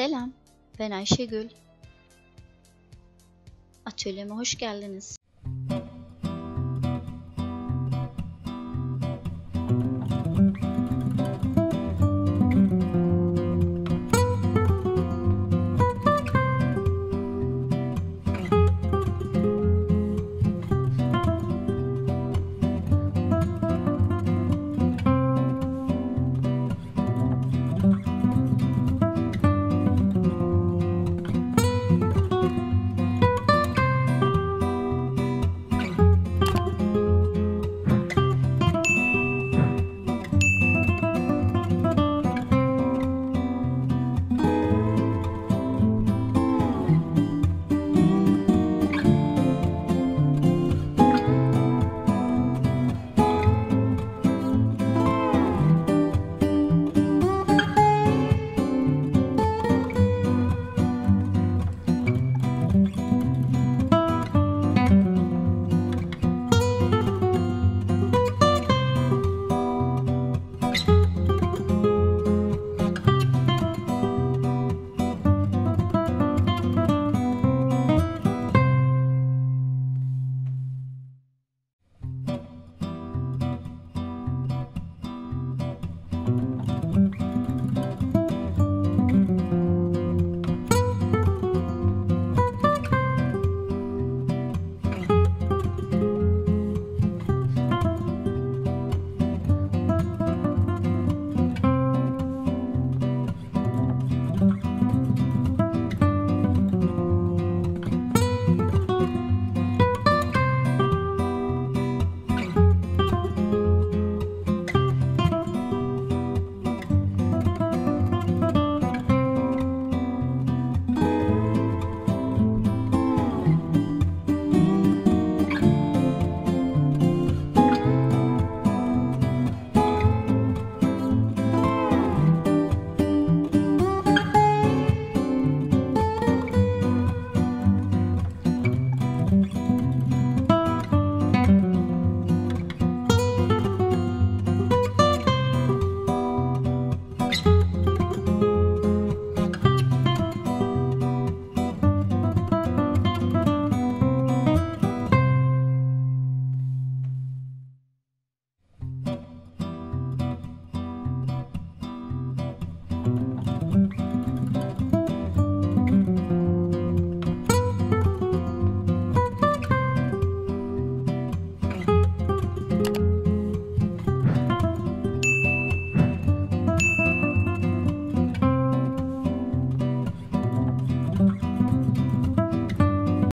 Selam, ben Ayşegül. Atölyeme hoş geldiniz.